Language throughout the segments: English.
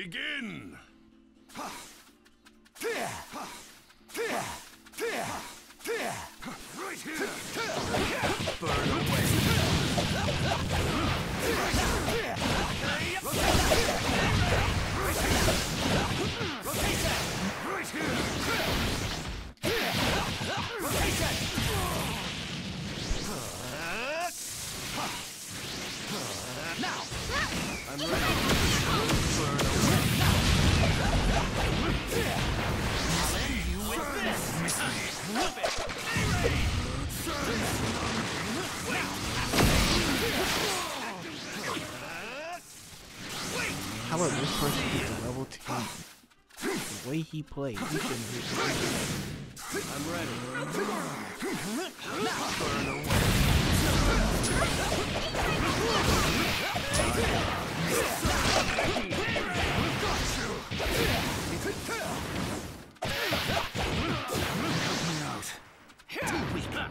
Begin! Right How about this person get to level 10? The way he played, he shouldn't hit I'm ready. Burn away!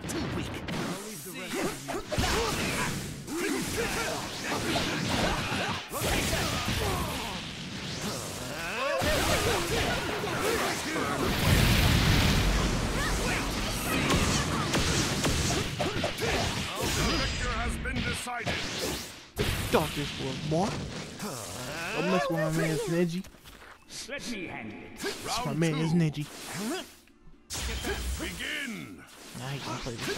The Darkest world, boy. Don't mess with my man's Neji. Let me handle it. My man is two. Neji. Begin! Now he can play this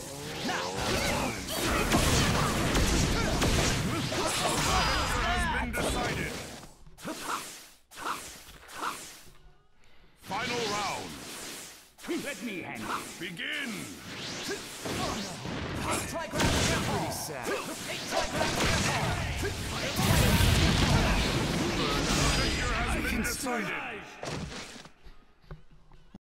has been decided. Final round. Let me handle it. Begin. Victor has been decided.